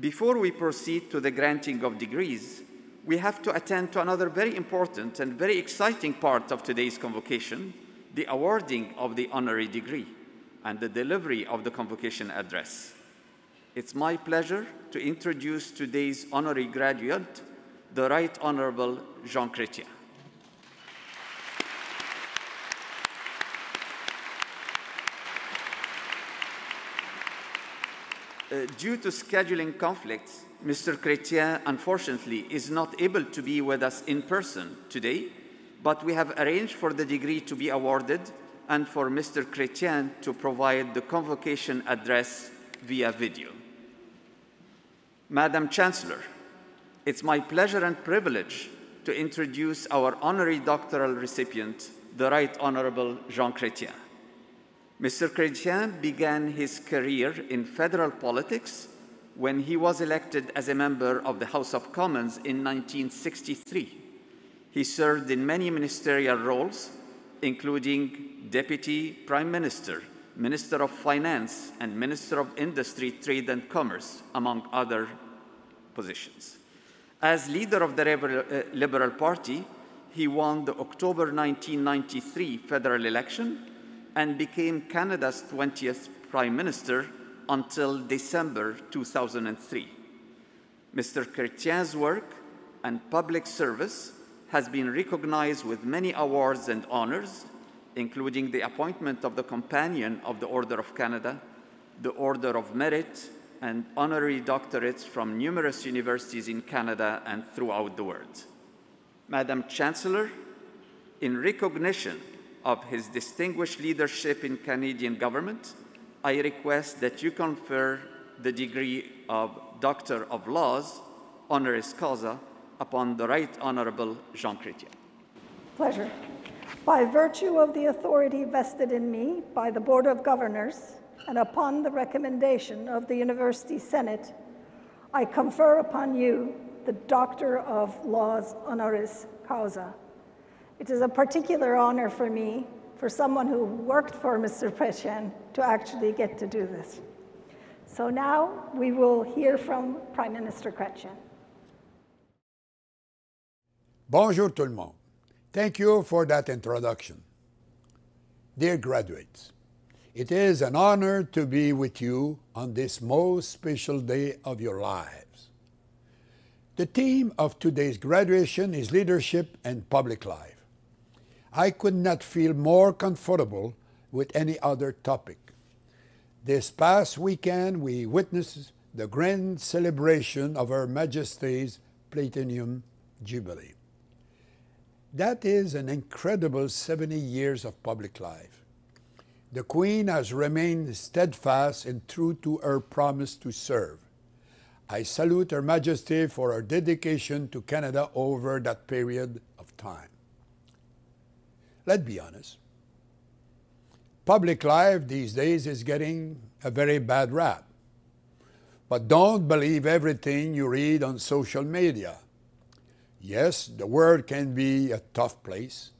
Before we proceed to the granting of degrees, we have to attend to another very important and very exciting part of today's convocation, the awarding of the honorary degree and the delivery of the convocation address. It's my pleasure to introduce today's honorary graduate, the Right Honorable Jean Chrétien. Uh, due to scheduling conflicts, Mr. Chrétien, unfortunately, is not able to be with us in person today, but we have arranged for the degree to be awarded and for Mr. Chrétien to provide the convocation address via video. Madam Chancellor, it's my pleasure and privilege to introduce our honorary doctoral recipient, the Right Honorable Jean Chrétien. Mr. Chrétien began his career in federal politics when he was elected as a member of the House of Commons in 1963. He served in many ministerial roles, including Deputy Prime Minister, Minister of Finance, and Minister of Industry, Trade and Commerce, among other positions. As leader of the uh, Liberal Party, he won the October 1993 federal election and became Canada's 20th Prime Minister until December 2003. Mr. Chrétien's work and public service has been recognized with many awards and honors, including the appointment of the Companion of the Order of Canada, the Order of Merit, and honorary doctorates from numerous universities in Canada and throughout the world. Madam Chancellor, in recognition of his distinguished leadership in Canadian government, I request that you confer the degree of Doctor of Laws, honoris causa, upon the Right Honorable Jean Chrétien. Pleasure. By virtue of the authority vested in me by the Board of Governors and upon the recommendation of the University Senate, I confer upon you the Doctor of Laws honoris causa. It is a particular honor for me, for someone who worked for Mr. Chrétien, to actually get to do this. So now we will hear from Prime Minister Chrétien. Bonjour tout le monde. Thank you for that introduction. Dear graduates, it is an honor to be with you on this most special day of your lives. The theme of today's graduation is leadership and public life. I could not feel more comfortable with any other topic. This past weekend, we witnessed the grand celebration of Her Majesty's Platinum Jubilee. That is an incredible 70 years of public life. The Queen has remained steadfast and true to her promise to serve. I salute Her Majesty for her dedication to Canada over that period of time. Let's be honest. Public life these days is getting a very bad rap. But don't believe everything you read on social media. Yes, the world can be a tough place.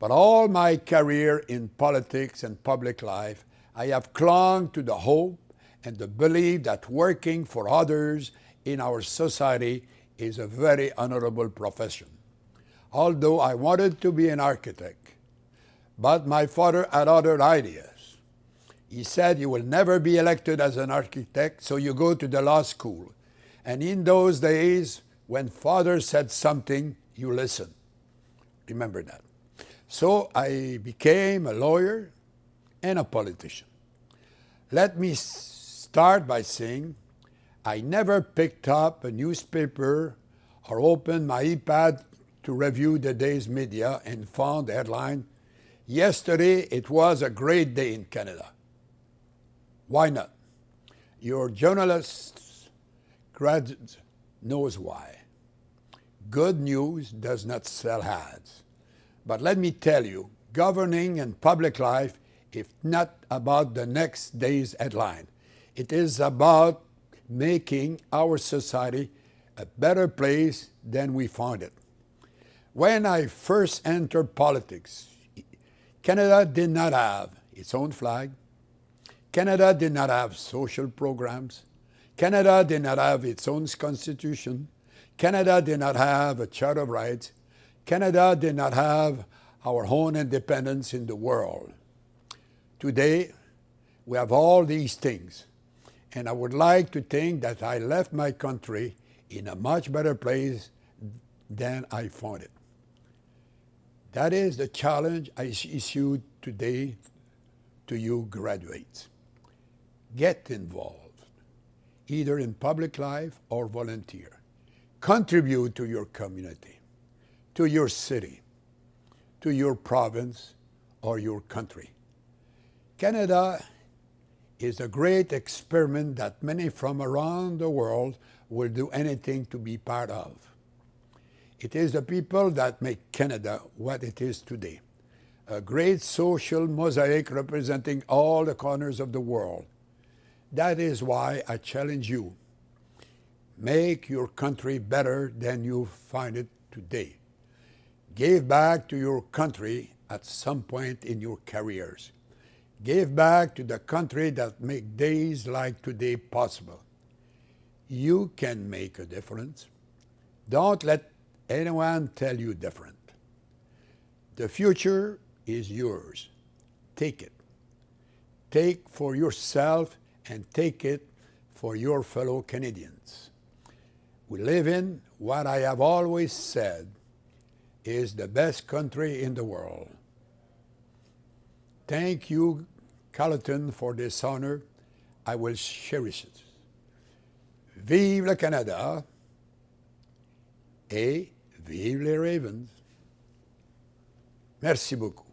But all my career in politics and public life, I have clung to the hope and the belief that working for others in our society is a very honorable profession although I wanted to be an architect. But my father had other ideas. He said, You will never be elected as an architect, so you go to the law school. And in those days, when father said something, you listen. Remember that. So I became a lawyer and a politician. Let me start by saying I never picked up a newspaper or opened my iPad to review the day's media and found the headline Yesterday it was a great day in Canada. Why not? Your journalist grad knows why. Good news does not sell ads. But let me tell you, governing and public life is not about the next day's headline. It is about making our society a better place than we found it. When I first entered politics, Canada did not have its own flag. Canada did not have social programs. Canada did not have its own constitution. Canada did not have a Charter of Rights. Canada did not have our own independence in the world. Today, we have all these things. And I would like to think that I left my country in a much better place than I found it. That is the challenge I issue today to you graduates. Get involved, either in public life or volunteer. Contribute to your community, to your city, to your province or your country. Canada is a great experiment that many from around the world will do anything to be part of. It is the people that make Canada what it is today a great social mosaic representing all the corners of the world. That is why I challenge you make your country better than you find it today. Give back to your country at some point in your careers. Give back to the country that make days like today possible. You can make a difference. Don't let anyone tell you different. The future is yours. Take it. Take for yourself and take it for your fellow Canadians. We live in what I have always said is the best country in the world. Thank you, Carleton, for this honor. I will cherish it. Vive le Canada et vive les Ravens. Merci beaucoup.